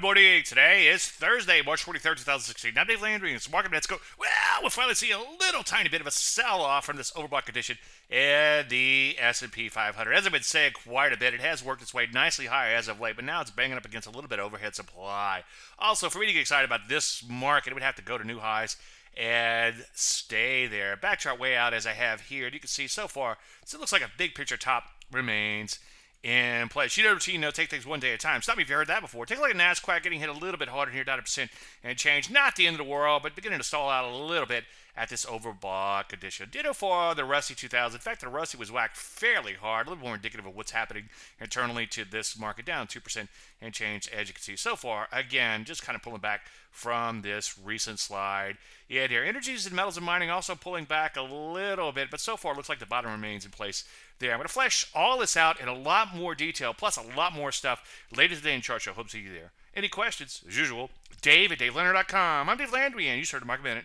morning. Today is Thursday, March 23rd, 2016. I'm Dave Landry, and it's Market Let's Go. Well, we'll finally see a little tiny bit of a sell-off from this overbought condition in the S&P 500. As I've been saying quite a bit, it has worked its way nicely higher as of late, but now it's banging up against a little bit of overhead supply. Also, for me to get excited about this market, it would have to go to new highs and stay there. Back chart way out as I have here. And you can see so far, so it looks like a big picture top remains in place. You know, you know, take things one day at a time. Stop me if you heard that before. Take a look at NASDAQ getting hit a little bit harder here, down a percent and change. Not the end of the world, but beginning to stall out a little bit at this overbought condition. Ditto for the Russell 2000. In fact, the Rusty was whacked fairly hard, a little more indicative of what's happening internally to this market, down 2% and change, as you can see. So far, again, just kind of pulling back from this recent slide. Yeah, here. Energies and metals and mining also pulling back a little bit, but so far looks like the bottom remains in place there. I'm going to flesh all this out in a lot more detail, plus a lot more stuff later today in Chart Show. Hope to see you there. Any questions? As usual, Dave at DaveLandry.com. I'm Dave Landry, and you started Market Minute.